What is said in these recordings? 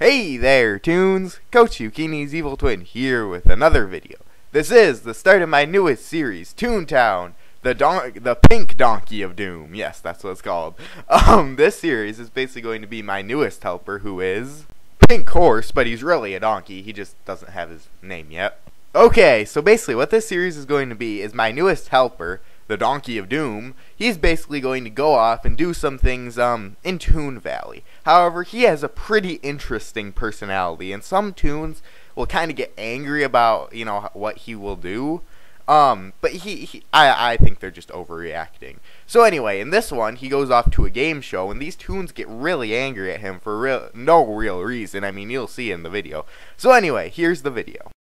Hey there, Toons! Coach Yukini's Evil Twin here with another video. This is the start of my newest series, Toontown, the don the pink donkey of doom. Yes, that's what it's called. Um, this series is basically going to be my newest helper, who is Pink Horse, but he's really a donkey. He just doesn't have his name yet. Okay, so basically what this series is going to be is my newest helper, the Donkey of Doom, he's basically going to go off and do some things um, in Toon Valley. However, he has a pretty interesting personality, and some toons will kind of get angry about you know what he will do. Um, but he, he, I, I think they're just overreacting. So anyway, in this one, he goes off to a game show, and these toons get really angry at him for real, no real reason. I mean, you'll see in the video. So anyway, here's the video.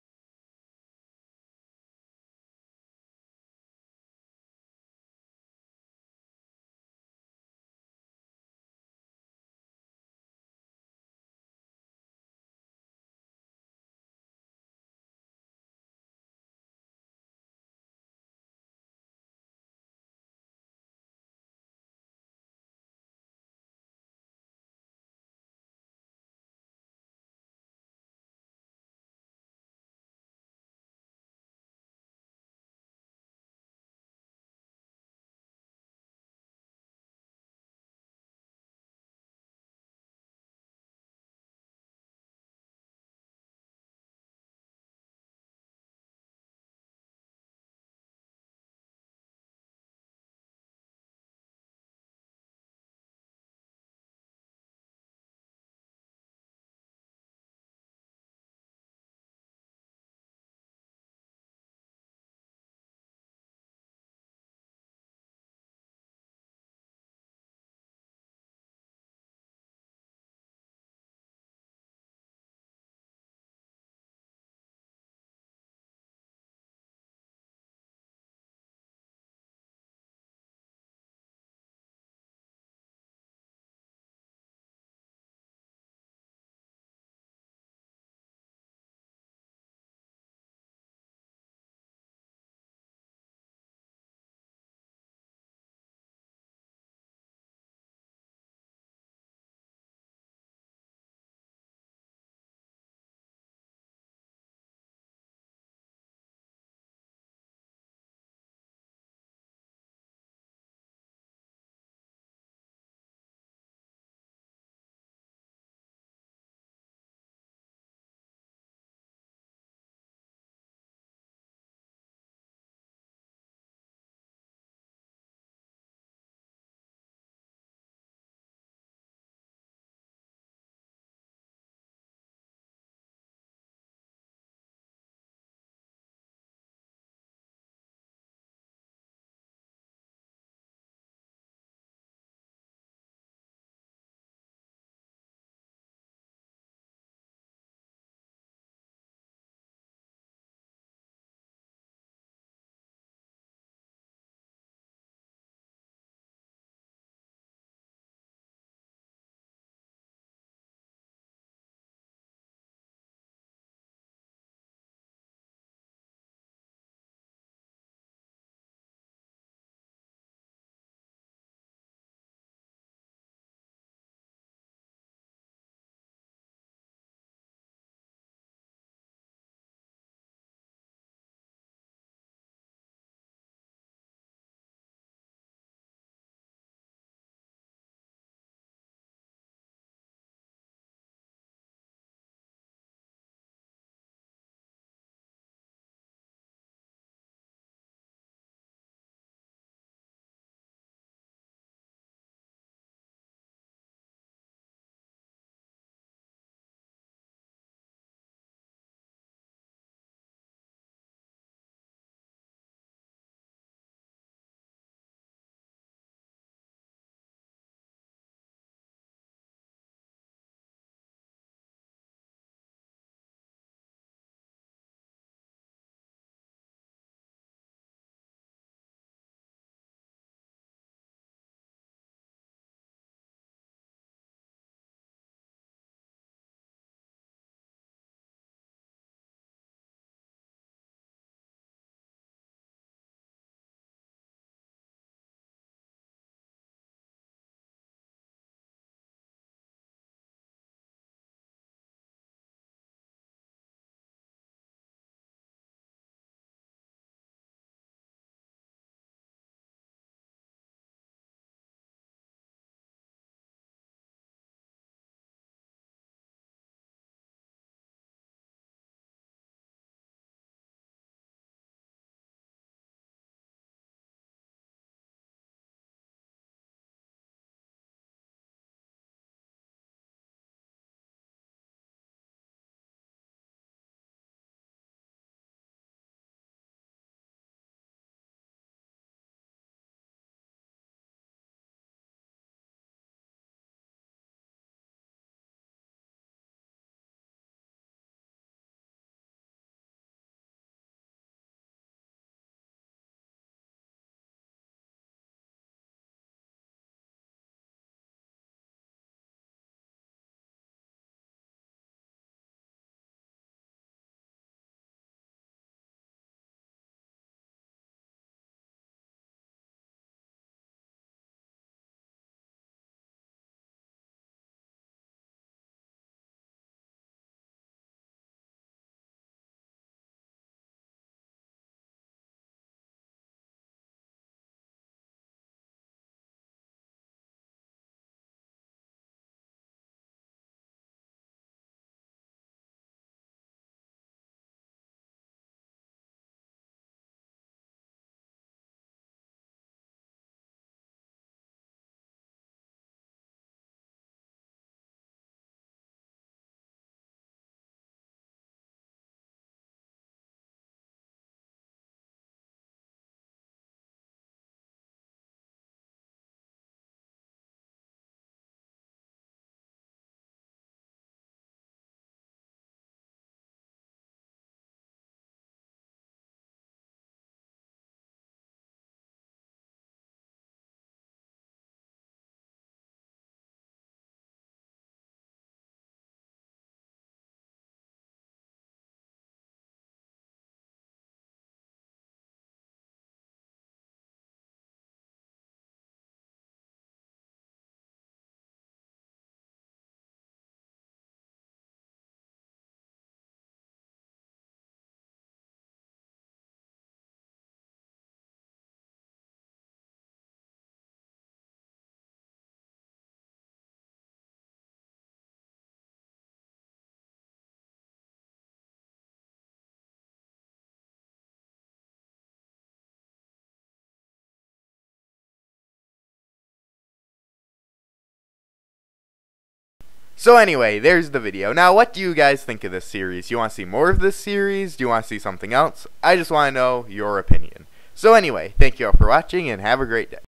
So anyway, there's the video. Now, what do you guys think of this series? Do you want to see more of this series? Do you want to see something else? I just want to know your opinion. So anyway, thank you all for watching and have a great day.